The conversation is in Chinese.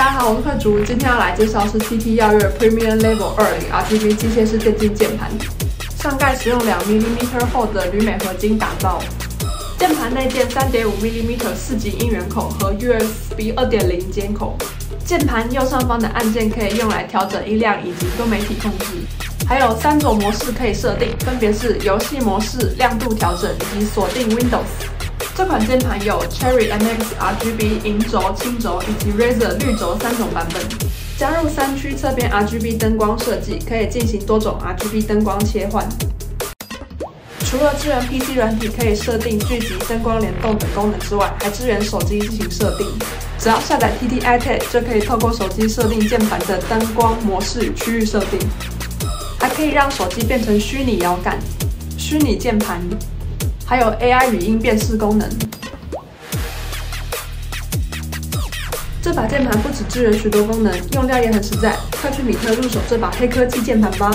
大家好，我是贺竹，今天要来介绍是 TT 耀月 Premium Level 二零 RGB 机械式电竞键盘，上盖使用两 mm 厚的铝镁合金打造，键盘内建三点五 mm 四级音源口和 USB 二点零接口，键盘右上方的按键可以用来调整音量以及多媒体控制，还有三种模式可以设定，分别是游戏模式、亮度调整以及锁定 Windows。这款键盘有 Cherry MX RGB 银轴、青轴以及 Razer 绿轴三种版本。加入三区侧边 RGB 灯光设计，可以进行多种 RGB 灯光切换。除了支援 PC 软体可以设定聚集灯光联动等功能之外，还支援手机进行设定。只要下载 TT iTech 就可以透过手机设定键盘的灯光模式与区域设定，还可以让手机变成虚拟摇杆、虚拟键盘。还有 AI 语音辨识功能。这把键盘不止支援许多功能，用料也很实在，快去米特入手这把黑科技键盘吧！